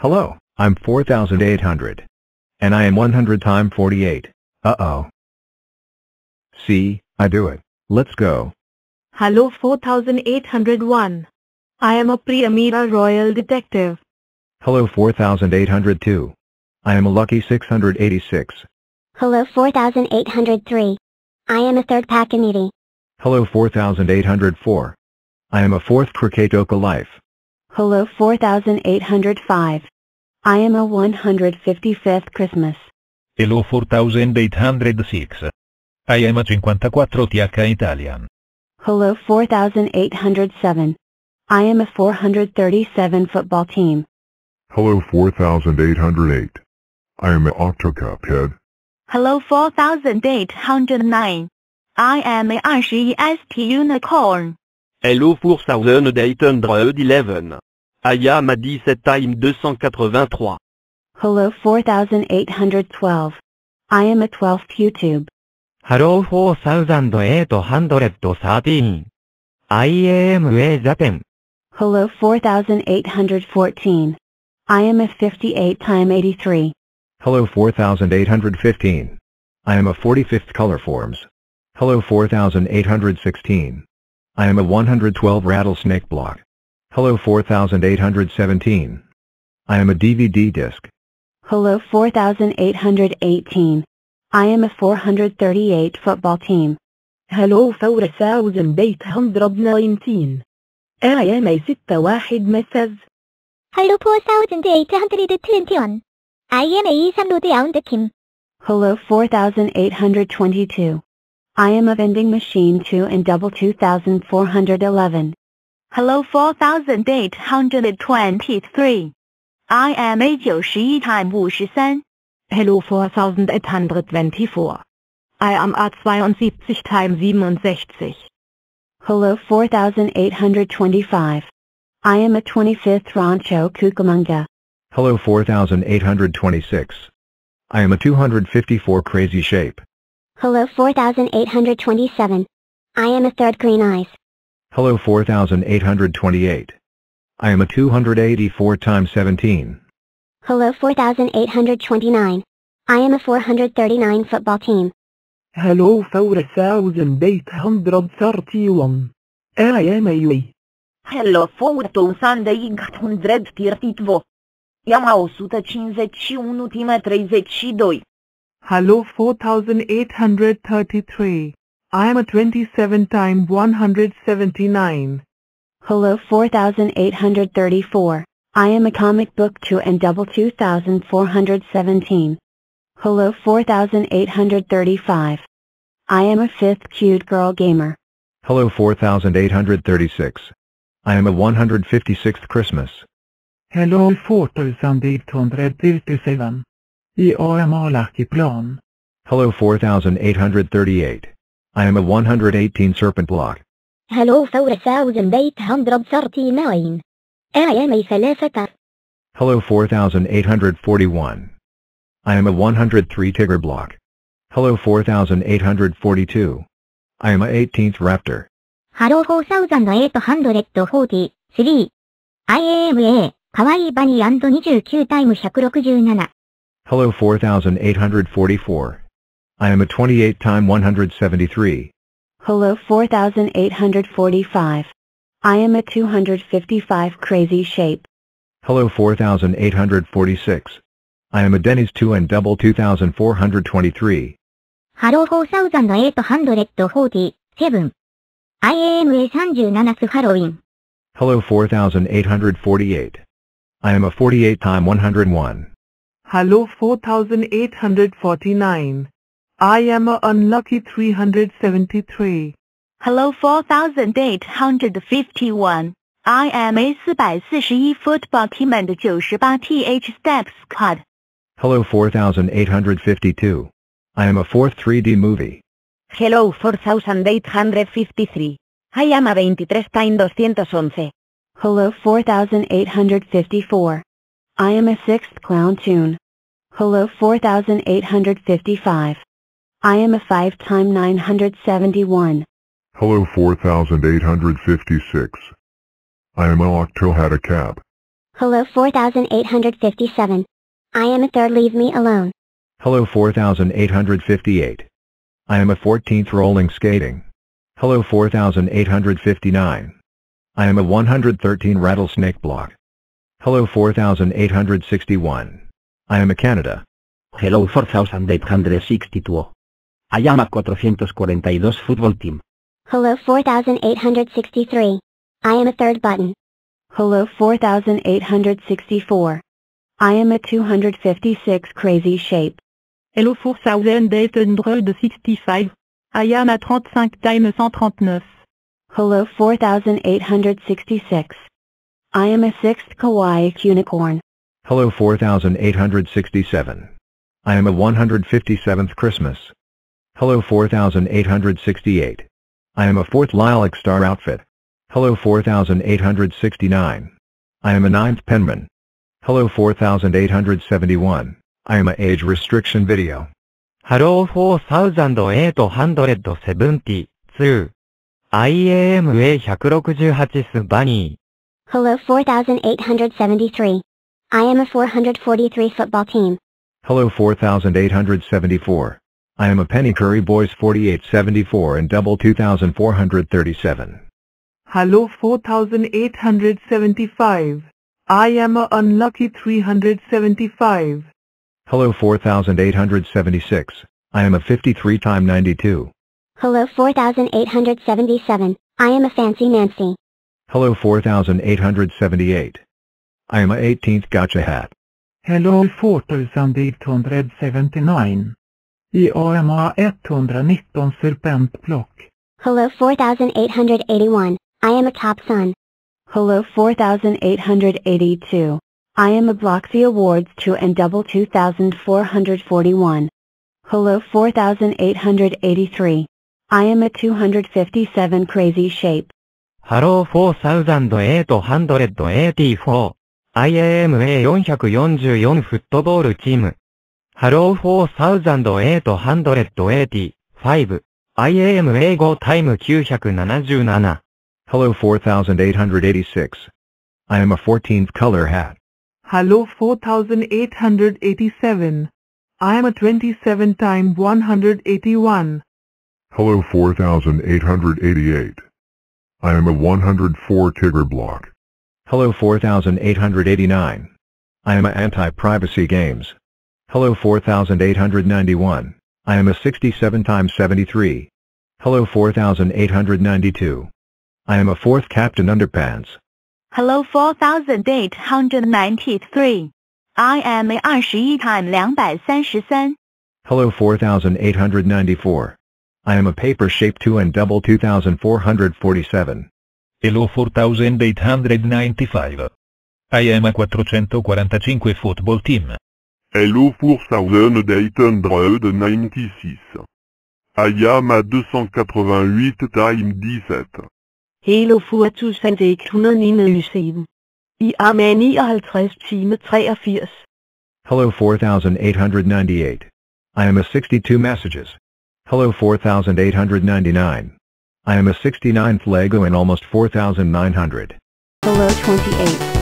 Hello, I'm 4800. And I am 100 time 48. Uh-oh. See, I do it. Let's go. Hello 4801. I am a Priamira Royal Detective. Hello 4802. I am a lucky 686. Hello 4803. I am a third Pakaniti. Hello 4804. I am a fourth Krakatoka life. Hello 4805. I am a 155th Christmas. Hello 4806. I am a 54 TH Italian. Hello 4807. I am a 437 football team. Hello 4808. I am an Octocuphead. Hello 4809. I am a 21st unicorn. Hello 4811. I am a 17 time 283. Hello 4812. I am a 12th YouTube. Hello 4813. I am a Japan. Hello 4814. I am a 58 time 83. Hello 4815. I am a 45th color forms. Hello 4816. I am a 112 rattlesnake block. Hello 4817. I am a DVD disc. Hello 4818. I am a 438 football team. Hello 4819. I am a 61 misses. Hello 4821. I am a Isam Road Round Kim. Hello 4822. I am a vending machine 2 and double 2411. Hello 4823. I am a 91 time 53. Hello 4824. I am a 72 time 67. Hello 4825. I am a 25th Rancho Cucamonga. Hello 4826. I am a 254 crazy shape. Hello 4827. I am a third Green Eyes. Hello 4828. I am a 284 times 17. Hello 4829. I am a 439 football team. Hello 4831. I am a Yui. Hello 4832. I-am a 151 time 32. Hello 4833. I am a 27 time 179. Hello 4834. I am a comic book 2 and double 2417. Hello 4835. I am a fifth cute girl gamer. Hello 4836. I am a 156th Christmas. Hello 4837. I am a lucky plan. Hello 4838. I am a 118 serpent block. Hello 4839. I am a ثلاثة. Hello 4841. I am a 103 Tigger block. Hello 4842. I am a 18th Raptor. Hello 4843. I am a かわいいバニー &29 タイム167. Hello 4844. I am a 28 time 173. Hello 4845. I am a 255 crazy shape. Hello 4846. I am a Denny's 2 and double 2423. Hello 4847. I am a 37th Halloween. Hello 4848. I am a 48 time 101. Hello 4849. I am a unlucky 373. Hello 4851. I am a 441 football team and 98 th steps squad. Hello 4852. I am a fourth 3D movie. Hello 4853. I am a 23 time 211. Hello 4854. I am a sixth clown tune. Hello 4855. I am a 5 time 971. Hello 4856. I am an Octo had a cab. Hello 4857. I am a third leave me alone. Hello 4858. I am a 14th rolling skating. Hello 4859. I am a 113 rattlesnake block. Hello 4861. I am a Canada. Hello 4862. I am a 442 football team. Hello 4863. I am a third button. Hello 4864. I am a 256 crazy shape. Hello 4865. I am a 35 times 139. Hello 4866. I am a sixth kawaii unicorn. Hello 4867. I am a 157th Christmas. Hello 4868. I am a fourth lilac star outfit. Hello 4869. I am a ninth penman. Hello 4871. I am a age restriction video. Hello 4872. I am A168 Bunny. Hello 4873. I am a 443 football team. Hello 4874. I am a Penny Curry Boys 4874 and double 2437. Hello 4875. I am a unlucky 375. Hello 4876. I am a 53 time 92. Hello 4877. I am a fancy Nancy. Hello 4878. I am a 18th gotcha hat. Hello 4879. I am a 119 serpentplock. Hello 4881. I am a top son. Hello 4882. I am a Bloxy Awards 2 and double 2441. Hello 4883. I am a 257 crazy shape. Hello 4884. I am A444 football team. Hello 4885. I am A5 time 977. Hello 4886. I am a 14th color hat. Hello 4887. I am a 27 time 181. Hello 4888. I am a 104 Tigger block. Hello 4889. I am a anti-privacy games. Hello 4891. I am a 67 times 73. Hello 4892. I am a fourth Captain Underpants. Hello 4893. I am a 21 time 233. Hello 4894. I am a paper shape 2 and double 2447. Hello 4895. I am a 445 football team. Hello 4896. I am a 288 time 17. Hello 4197. I am a 59 time 83. Hello 4898. I am a 62 messages. Hello 4899. I am a 69th Lego and almost 4900. Hello 28.